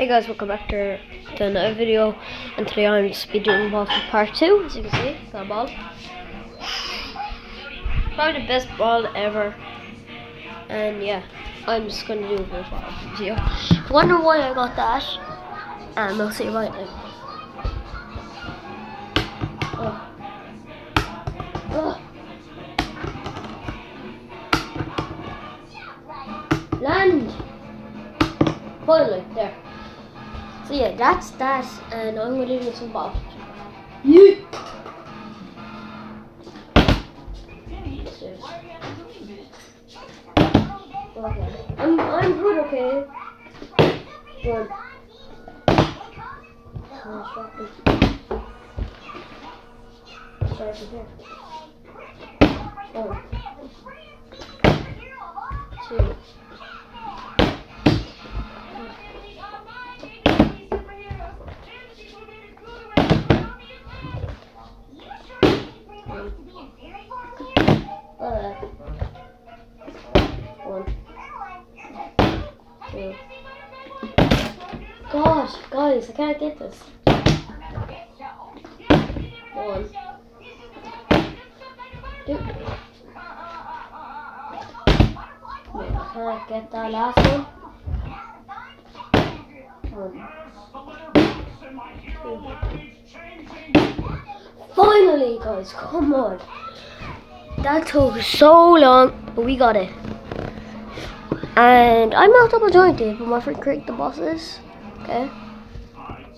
Hey guys, welcome back to, another video and today I'm just be doing for part 2 as you can see, a ball. Probably the best ball ever and yeah, I'm just going to do a ball video. Wonder why I got that and we'll see right now. Oh. Oh. Land! Finally, there. So yeah, that's that, and I'm gonna do some balls. Yeah. Okay. I'm I'm good, okay. Good. Uh, start with- start with here. One. Guys, I can't get this. Can't get that last one. Finally, guys, come on. That took so long, but we got it. And I'm not double jointed, but my friend create the bosses. Okay.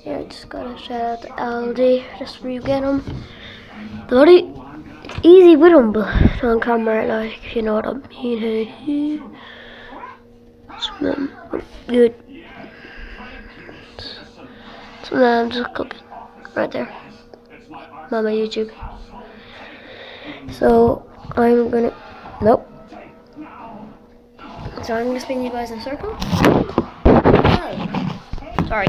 Yeah, just gotta shout out to LD just for you get him. Bloody, it's easy with him, but on camera, like, you know what I mean. Some them good. Some of them I'm just cooking right there. On my YouTube. So I'm gonna nope. So I'm gonna spin you guys in a circle. Oh, Sorry.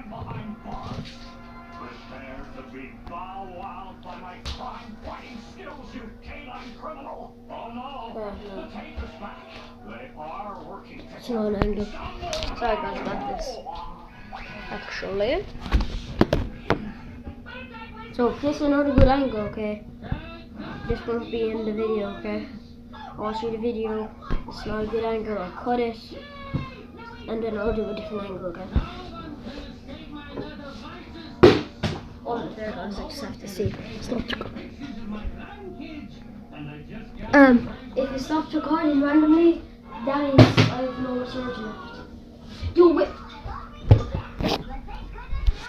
Him behind bars. Prepare to be bow wowed by my crime fighting skills, you canine criminal! Oh no! Uh-huh. The tape is back. They are working It's not an angle. Sorry guys about this. Actually. So this is not a good angle, okay? This won't be in the video, okay? I'll watch the video. It's not a good angle, I'll cut it. And then I'll do a different angle, okay? Oh, there have to see. Stop. Um, if it stops recording randomly, that means I have no research left. Yo, wait.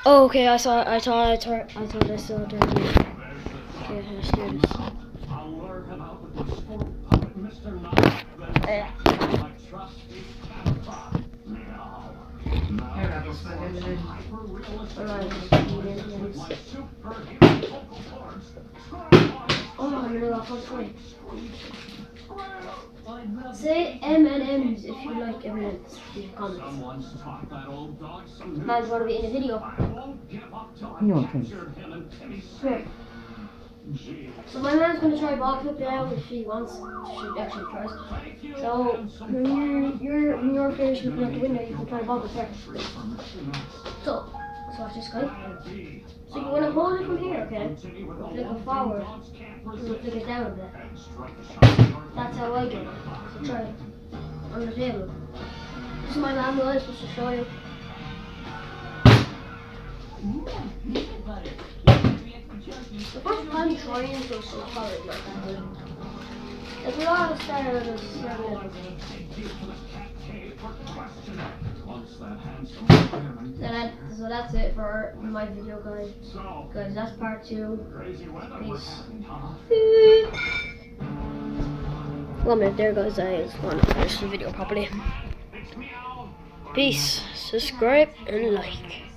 Oh, okay. I saw. I thought. I thought. I thought I saw. Okay, let's do this. Say M and M's if you like M and M's in the comments. Someone's taught that old dog some new Man's wanna be in a video. I won't give up till I No, capture him So my man's gonna try ball flip now if she wants. She actually tries. So when you're finished looking out the window, you can try ball flip there. So so watch this guy. So you wanna hold it from here, okay? Flick it forward. And it down a bit. That's how I get it. So try it on the table. This is my manual. I'm supposed to show you. The first time trying to so is good. There's a lot of. Once that So, that's it for my video, guys. Guys, that's part two. Peace. One minute there, guys. I just want to finish the video properly. Peace. Subscribe and like.